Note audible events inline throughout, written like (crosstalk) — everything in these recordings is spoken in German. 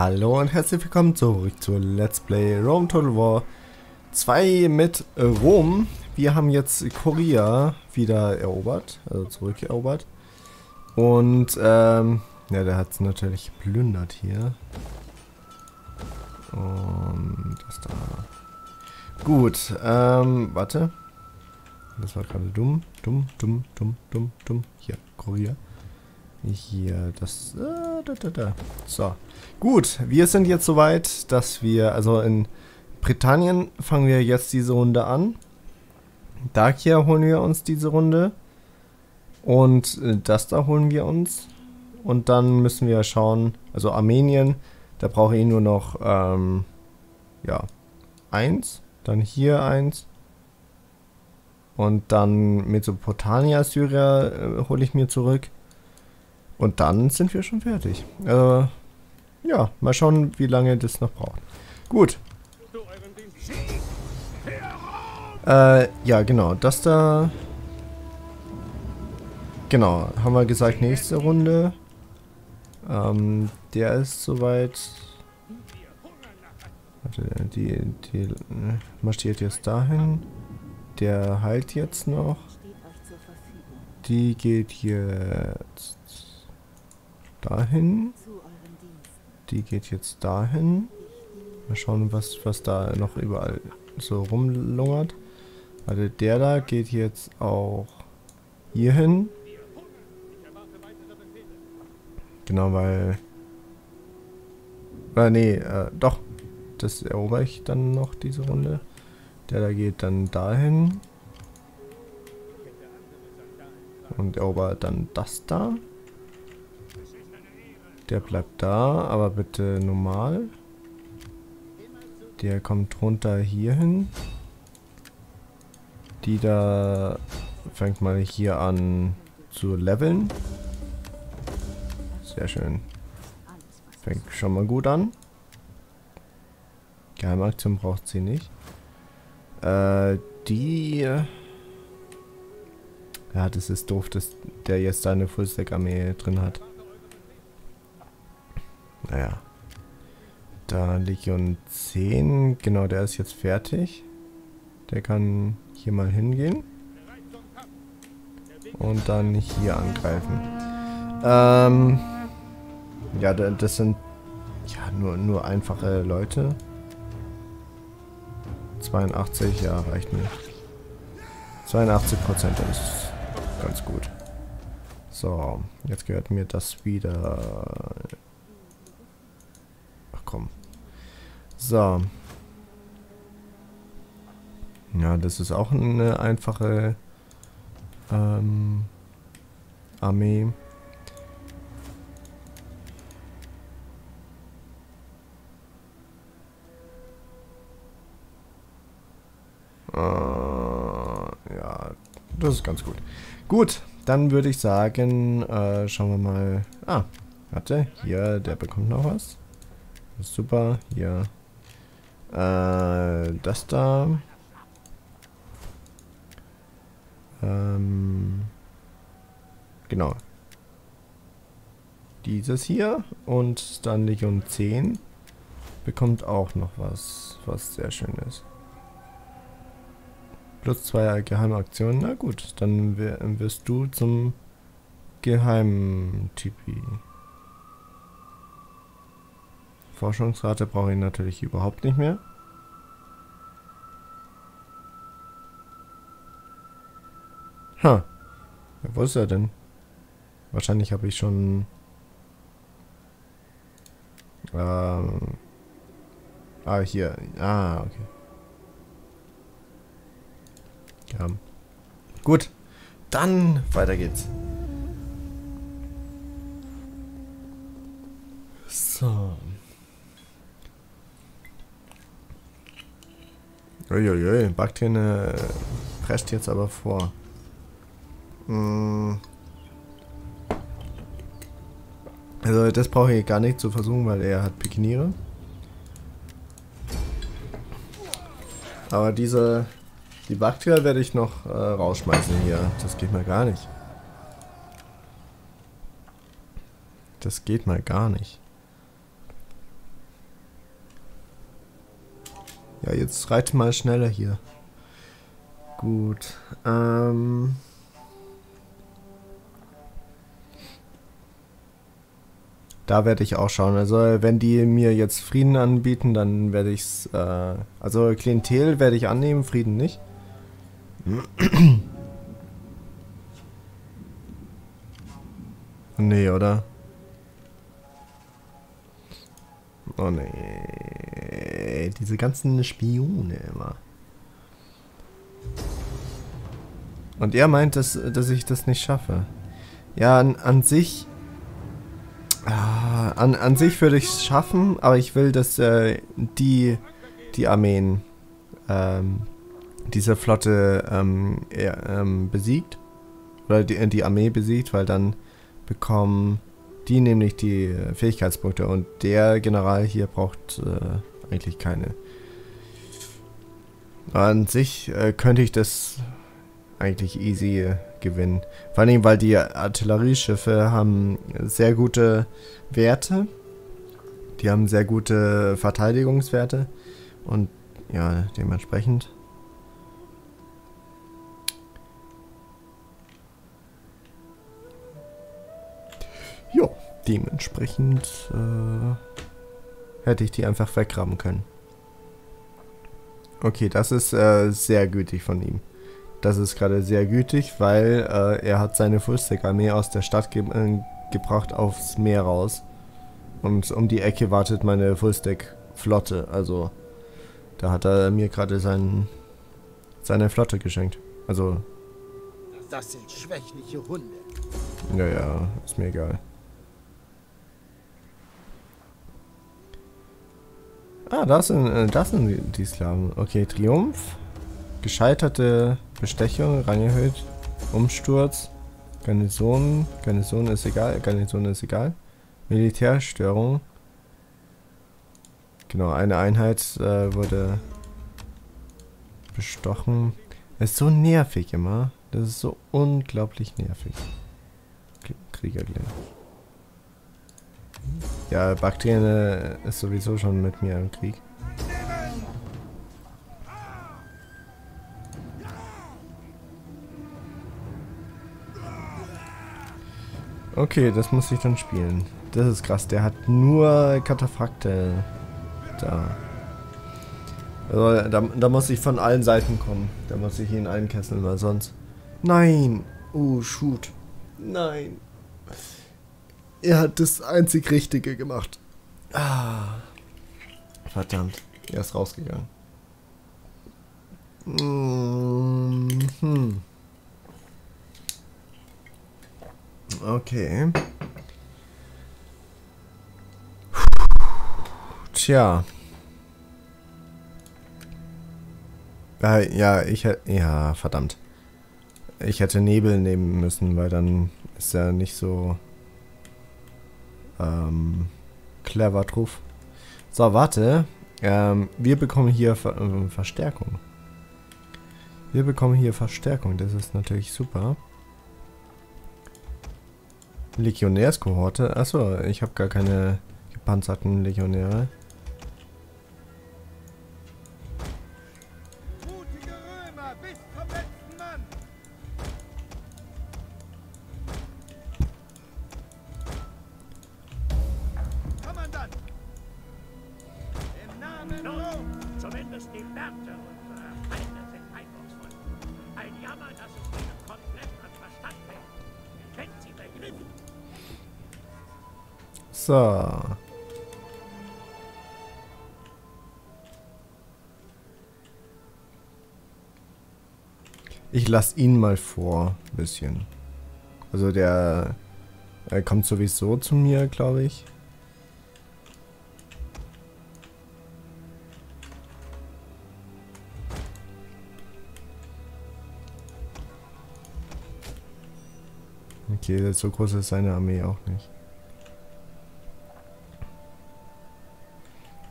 Hallo und herzlich willkommen zurück zu Let's Play Rome Total War 2 mit Rom. Wir haben jetzt Korea wieder erobert, also zurückerobert. Und, ähm, ja, der hat es natürlich plündert hier. Und das da. Gut, ähm, warte. Das war gerade dumm, dumm, dumm, dumm, dumm, dumm. Hier, Korea. Hier, das, äh, da, da, da. So. Gut, wir sind jetzt soweit, dass wir, also in Britannien fangen wir jetzt diese Runde an. Dakia holen wir uns diese Runde. Und äh, das da holen wir uns. Und dann müssen wir schauen, also Armenien, da brauche ich nur noch, ähm, ja, eins. Dann hier eins. Und dann Mesopotamia, Syria äh, hole ich mir zurück. Und dann sind wir schon fertig. Äh, ja, mal schauen, wie lange das noch braucht. Gut. Äh, ja, genau. Das da... Genau, haben wir gesagt, nächste Runde. Ähm, der ist soweit... Warte, die, die marschiert jetzt dahin. Der heilt jetzt noch. Die geht jetzt dahin. Die geht jetzt dahin. Mal schauen, was, was da noch überall so rumlungert. Also der da geht jetzt auch hier hin. Genau, weil... Äh, nee, äh, doch. Das erober ich dann noch, diese Runde. Der da geht dann dahin. Und erobert dann das da. Der bleibt da, aber bitte normal. Der kommt runter hier hin. Die da fängt mal hier an zu leveln. Sehr schön. Fängt schon mal gut an. Geheimaktion braucht sie nicht. Äh, die... Ja, das ist doof, dass der jetzt seine Fullstack-Armee drin hat. Naja. Da Legion 10. Genau, der ist jetzt fertig. Der kann hier mal hingehen. Und dann hier angreifen. Ähm. Ja, das sind ja nur, nur einfache Leute. 82, ja, reicht mir. 82 Prozent, das ist ganz gut. So, jetzt gehört mir das wieder komm. So. Ja, das ist auch eine einfache ähm, Armee. Äh, ja, das ist ganz gut. Gut, dann würde ich sagen, äh, schauen wir mal. Ah, warte, hier, der bekommt noch was. Super, hier. Äh, das da. Ähm, genau. Dieses hier und dann Legion 10 bekommt auch noch was, was sehr schön ist. Plus zwei geheime Aktionen. Na gut, dann wirst du zum geheimen TP. Forschungsrate brauche ich natürlich überhaupt nicht mehr. Ha. Ja, wo ist er denn? Wahrscheinlich habe ich schon... Ähm, ah, hier. Ah, okay. Ja. Gut. Dann weiter geht's. So. Uiuiui, Bakterien äh, prescht jetzt aber vor. Hm. Also das brauche ich gar nicht zu versuchen, weil er hat Pikiniere. Aber diese, die Bakterien werde ich noch äh, rausschmeißen hier. Das geht mal gar nicht. Das geht mal gar nicht. Ja, jetzt reite mal schneller hier. Gut. Ähm... Da werde ich auch schauen. Also wenn die mir jetzt Frieden anbieten, dann werde ich es... Äh, also Klientel werde ich annehmen, Frieden nicht. (clears throat) nee, oder? Oh nee. Diese ganzen Spione immer. Und er meint, dass, dass ich das nicht schaffe. Ja, an, an sich Ah, an, an sich würde ich es schaffen, aber ich will, dass äh, die, die Armeen ähm, diese Flotte ähm, ähm, besiegt. Oder die, die Armee besiegt, weil dann bekommen die nämlich die Fähigkeitspunkte. Und der General hier braucht äh, eigentlich keine. An sich äh, könnte ich das eigentlich easy gewinnen. Vor allem, weil die Artillerieschiffe haben sehr gute Werte. Die haben sehr gute Verteidigungswerte. Und ja, dementsprechend. Jo, dementsprechend äh, hätte ich die einfach weggraben können. Okay, das ist äh, sehr gütig von ihm. Das ist gerade sehr gütig, weil äh, er hat seine Fullstack-Armee aus der Stadt ge äh, gebracht aufs Meer raus. Und um die Ecke wartet meine Fullstack-Flotte. Also, da hat er mir gerade sein, seine Flotte geschenkt. Also... Das sind schwächliche Hunde. Ja, ja, ist mir egal. Ah, das sind, äh, das sind die Sklaven. Okay, Triumph. Gescheiterte Bestechung, Rang. Umsturz. Garnison. Garnison ist egal. Garnison ist egal. Militärstörung. Genau, eine Einheit äh, wurde bestochen. Es ist so nervig immer. Das ist so unglaublich nervig. Kriegerglenn. Ja, Bakterien äh, ist sowieso schon mit mir im Krieg. Okay, das muss ich dann spielen. Das ist krass. Der hat nur Katapfrakte da. Also, da, da muss ich von allen Seiten kommen. Da muss ich ihn einkesseln, weil sonst... Nein! Oh, shoot. Nein. Er hat das einzig Richtige gemacht. Ah. Verdammt. Er ist rausgegangen. Mhm. Okay. Tja. Äh, ja, ich hätte... Ja, verdammt. Ich hätte Nebel nehmen müssen, weil dann ist er nicht so... Ähm, clever drauf. So, warte. Ähm, wir bekommen hier Ver äh, Verstärkung. Wir bekommen hier Verstärkung. Das ist natürlich super. Legionärskohorte? Achso, ich habe gar keine gepanzerten Legionäre. So. Ich lasse ihn mal vor, bisschen. Also der er kommt sowieso zu mir, glaube ich. Okay, so groß ist seine Armee auch nicht.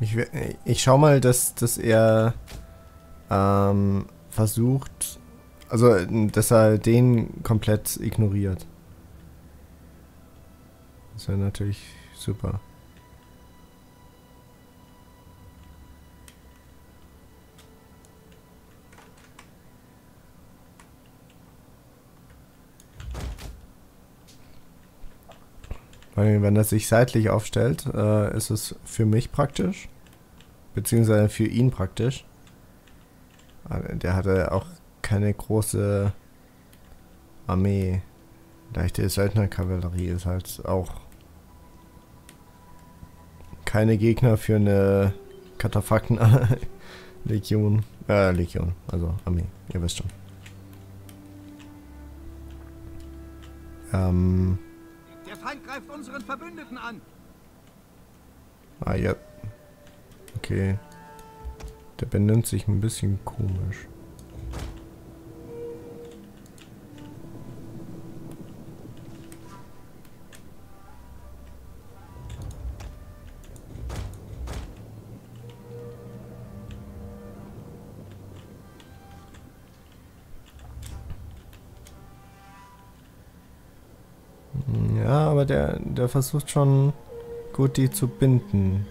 Ich, ich schau mal, dass, dass er ähm, versucht, also äh, dass er den komplett ignoriert. Das wäre natürlich super. Weil wenn er sich seitlich aufstellt, äh, ist es für mich praktisch. Beziehungsweise für ihn praktisch. Der hatte auch keine große Armee. Leichte Söldnerkavallerie ist halt auch keine Gegner für eine Katapakten-Legion. (laughs) Äh, Legion, also Armee, ihr wisst schon. Ähm. Der Feind greift unseren Verbündeten an. Ah, ja. Okay. Der benimmt sich ein bisschen komisch. Ja, aber der, der versucht schon gut die zu binden.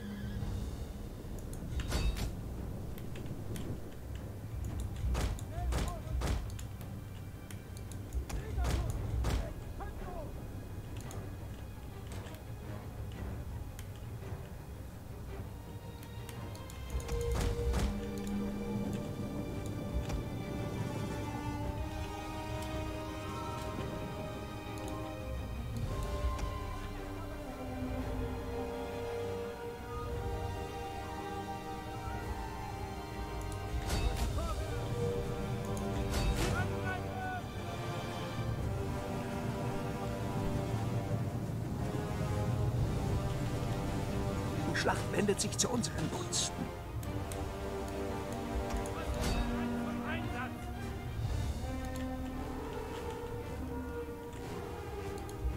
Schlacht wendet sich zu unseren Gunsten.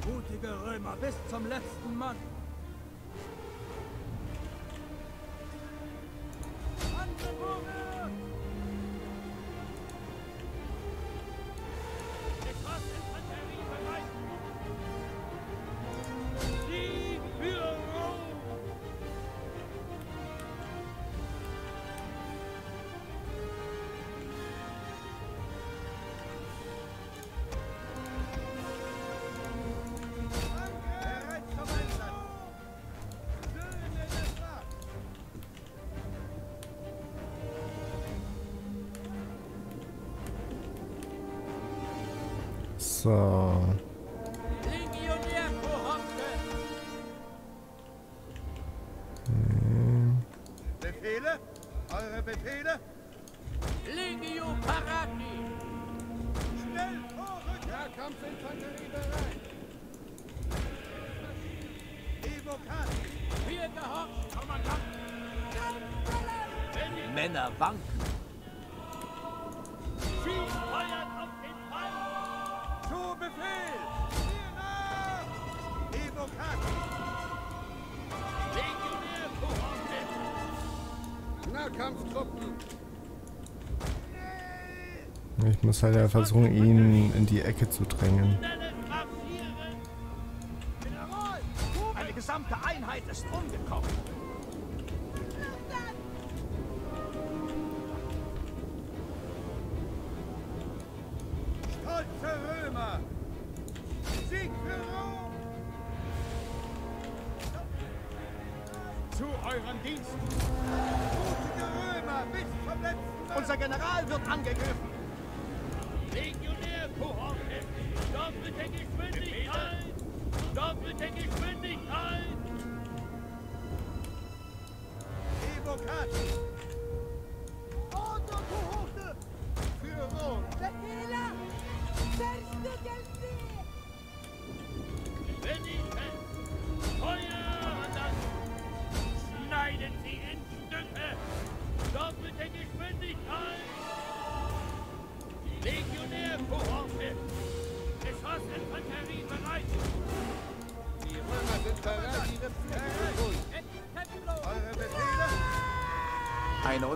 Mutige Römer bis zum letzten Mann. So. Befehle? Eure Befehle? Legio Parati! Schnell vorrücken! Nahkampfinfanterie bereit! Evokat! Wir Kommandant! Männer wanken. Befehl! Hier nach! Nahkampftruppen! Ich muss halt ja versuchen, ihn in die Ecke zu drängen. Eine gesamte Einheit ist umgekommen! Stolze Römer! Sieg für Rom! Zu euren Diensten! Mutige Römer bis zum letzten Mann! Unser General wird angegriffen! Legionär Kohorte! Doppelte Geschwindigkeit! Doppelte Geschwindigkeit! Evokat!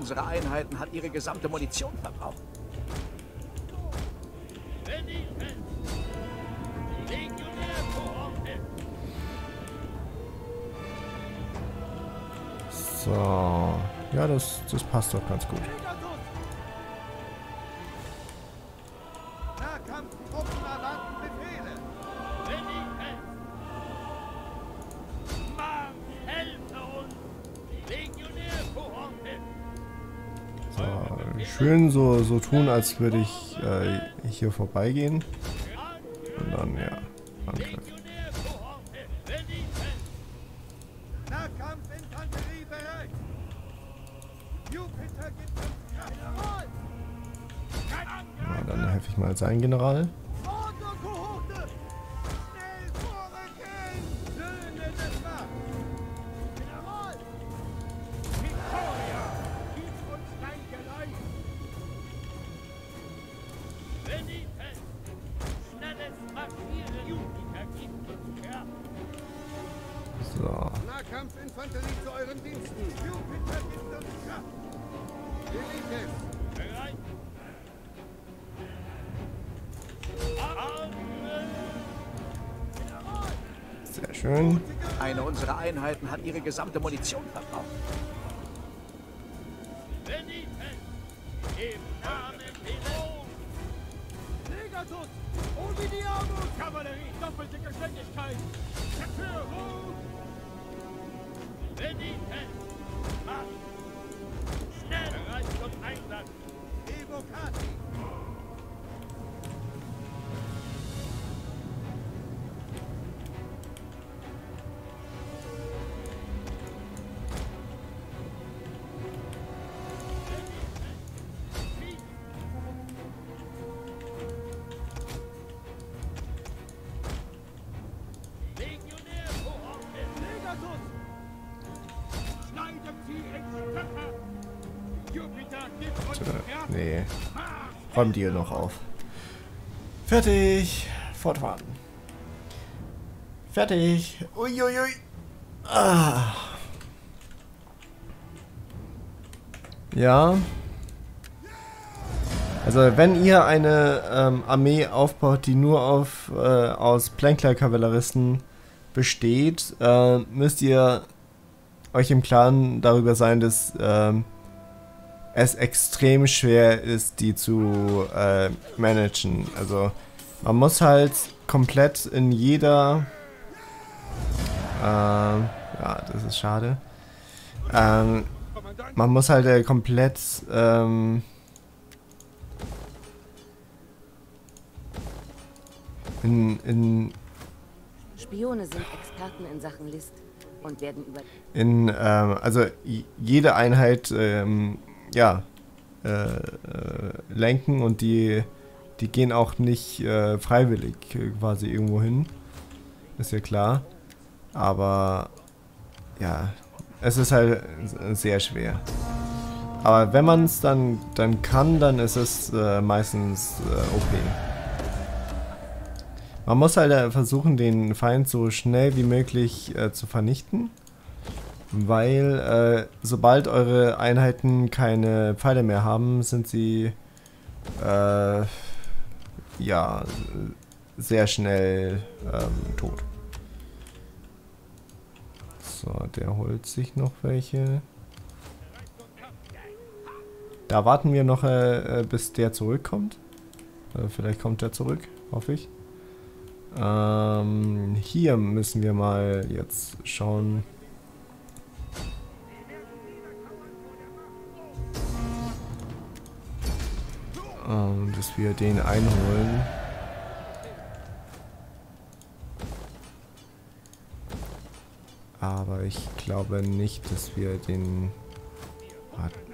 unserer Einheiten hat ihre gesamte Munition verbraucht. So. Ja, das, das passt doch ganz gut. Thank you. Schön so, so tun, als würde ich äh, hier vorbeigehen. Und dann, ja, Kraft. Ja, dann helfe ich mal seinen General. Sehr schön. Eine unserer Einheiten hat ihre gesamte Munition verbraucht. Nee. Räumt ihr noch auf. Fertig. Fortfahren. Fertig. Uiuiui. Ah. Ja. Also wenn ihr eine ähm, Armee aufbaut, die nur auf, äh, aus Plänkler-Kavalleristen besteht, äh, müsst ihr euch im Klaren darüber sein, dass ähm, es extrem schwer ist, die zu äh, managen. Also man muss halt komplett in jeder... Ähm, ja, das ist schade. Ähm, man muss halt äh, komplett... Ähm, in, in, Spione sind Experten in Sachen List und werden über in ähm, also jede Einheit ähm, ja äh, äh, lenken und die die gehen auch nicht äh, freiwillig äh, quasi irgendwo hin. Ist ja klar. Aber ja es ist halt s- sehr schwer. Aber wenn man es dann dann kann dann ist es äh, meistens äh, OP man muss halt äh, versuchen, den Feind so schnell wie möglich äh, zu vernichten. Weil äh, sobald eure Einheiten keine Pfeile mehr haben, sind sie äh, ja sehr schnell ähm, tot. So, der holt sich noch welche. Da warten wir noch, äh, äh, bis der zurückkommt. Äh, vielleicht kommt er zurück, hoffe ich. Ähm, hier müssen wir mal jetzt schauen. Ähm, dass wir den einholen. Aber ich glaube nicht, dass wir den...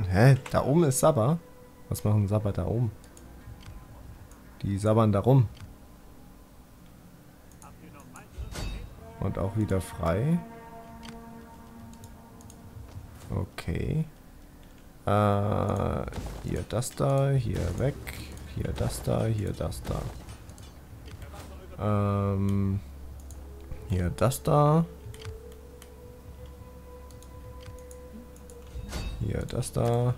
Hä? Da oben ist Sabba? Was machen Sabba da oben? Die sabbern da rum. Und auch wieder frei. Okay. Äh, hier das da, hier weg. Hier das da, hier das da. Ähm, hier das da. Hier das da.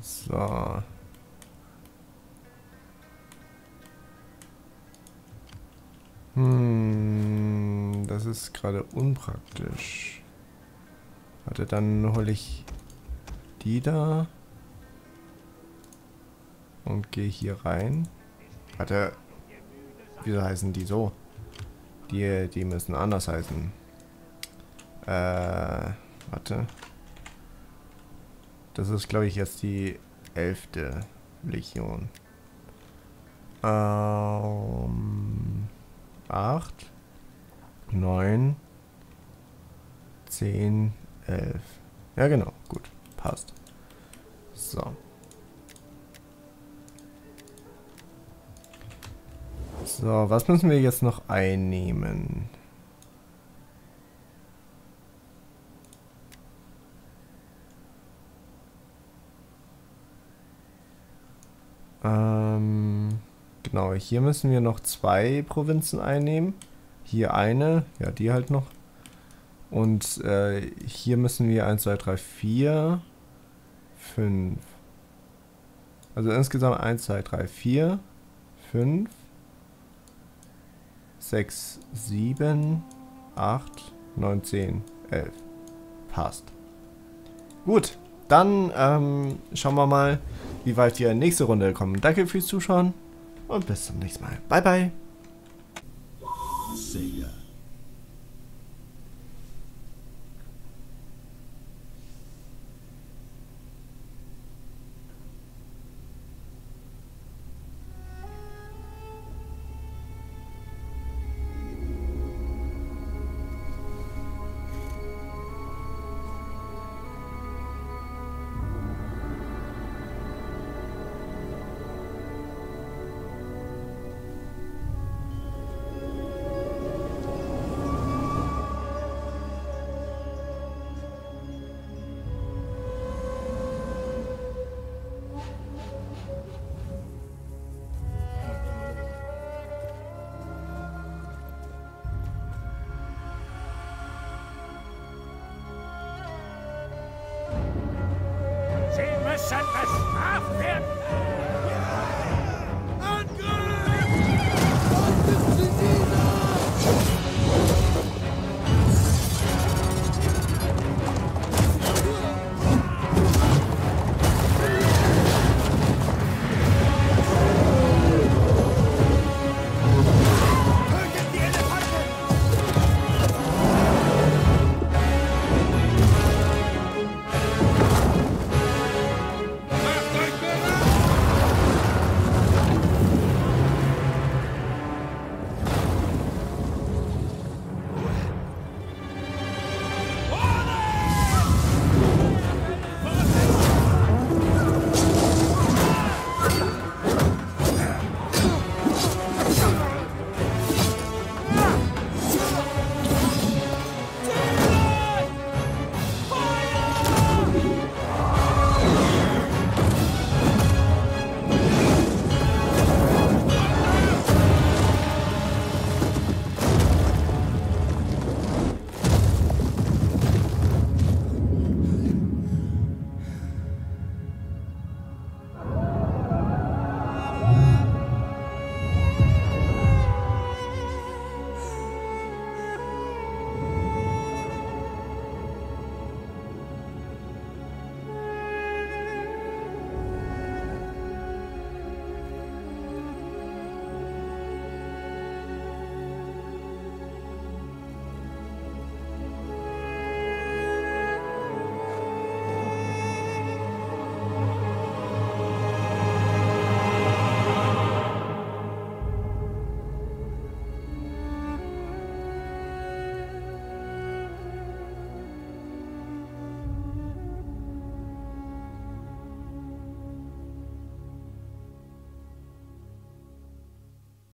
So. Hm, ist gerade unpraktisch. Warte, dann hole ich die da und gehe hier rein. Warte, wieso heißen die so? Die, die müssen anders heißen. Äh, warte. Das ist, glaube ich, jetzt die elfte Legion. Ähm, acht, neun, zehn, elf. Ja, genau. Gut. Passt. So. So, was müssen wir jetzt noch einnehmen? Ähm, genau, hier müssen wir noch zwei Provinzen einnehmen. Hier eine, ja, die halt noch. Und äh, hier müssen wir 1, 2, 3, 4, 5. Also insgesamt 1, 2, 3, 4, 5, 6, 7, 8, 9, 10, 11. Passt. Gut, dann ähm, schauen wir mal, wie weit wir in die nächste Runde kommen. Danke fürs Zuschauen und bis zum nächsten Mal. Bye, bye. ceia.